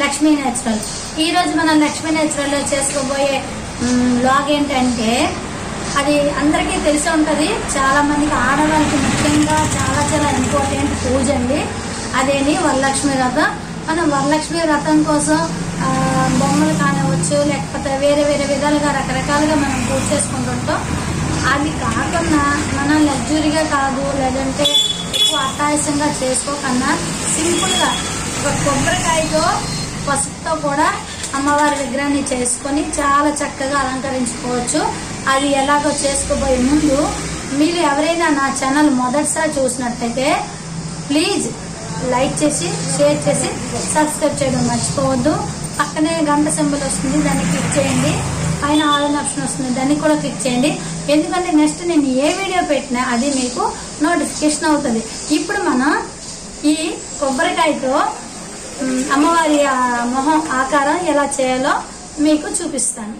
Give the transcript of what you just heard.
Lakshmi natural ఈ రోజు మనం లక్ష్మీ నేచురల్లో చేసుకోబోయే బ్లాగ్ ఏంటంటే అది అందరికీ తెలిసి ఉంటుంది. చాలా మందికి ఆడవాళ్ళకి ముఖ్యంగా చాలా చాలా ఇంపార్టెంట్ పూజ అండి. అదేని వరలక్ష్మి వ్రతం. మనం వరలక్ష్మి వ్రతం కోసం బొమ్మలు కానివచ్చు లేకపోతే వేరే వేరే విధాలుగా రకరకాలుగా మనం పూజ చేసుకుంటుంటాం అది కాకుండా మనం లగ్జరీగా కాదు లేదంటే ఎక్కువ అట్టాయసంగా చేసుకోకన్నా సింపుల్గా ఒక కొబ్బరికాయతో పసుపుతో కూడా అమ్మవారి విగ్రహాన్ని చేసుకొని చాలా చక్కగా అలంకరించుకోవచ్చు. అది ఎలాగో చేసుకోబోయే ముందు మీరు ఎవరైనా నా ఛానల్ మొదటిసారి చూసినట్టయితే ప్లీజ్ లైక్ చేసి షేర్ చేసి సబ్స్క్రైబ్ చేయడం మర్చిపోవద్దు. పక్కనే గంట సింబల్ వస్తుంది దాన్ని క్లిక్ చేయండి. పైన ఆల్ ఆప్షన్ వస్తుంది దాన్ని కూడా క్లిక్ చేయండి. ఎందుకంటే నెక్స్ట్ నేను ఏ వీడియో పెట్టినా అది మీకు నోటిఫికేషన్ అవుతుంది. ఇప్పుడు మనం ఈ కొబ్బరికాయతో అమ్మవారి మొహం ఆకారం ఎలా చేయాలో మీకు చూపిస్తాను.